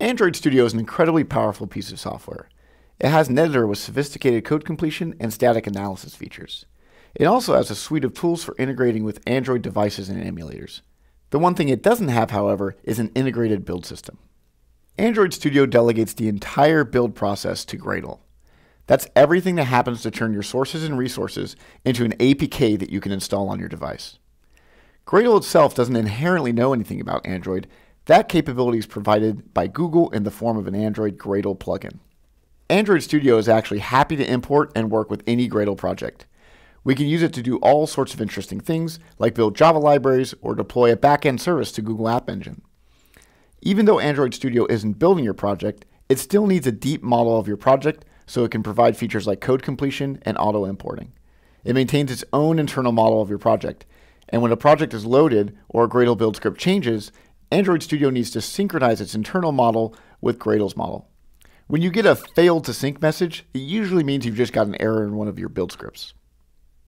Android Studio is an incredibly powerful piece of software. It has an editor with sophisticated code completion and static analysis features. It also has a suite of tools for integrating with Android devices and emulators. The one thing it doesn't have, however, is an integrated build system. Android Studio delegates the entire build process to Gradle. That's everything that happens to turn your sources and resources into an APK that you can install on your device. Gradle itself doesn't inherently know anything about Android. That capability is provided by Google in the form of an Android Gradle plugin. Android Studio is actually happy to import and work with any Gradle project. We can use it to do all sorts of interesting things, like build Java libraries or deploy a backend service to Google App Engine. Even though Android Studio isn't building your project, it still needs a deep model of your project so it can provide features like code completion and auto importing. It maintains its own internal model of your project, and when a project is loaded or a Gradle build script changes, Android Studio needs to synchronize its internal model with Gradle's model. When you get a failed to sync message, it usually means you've just got an error in one of your build scripts.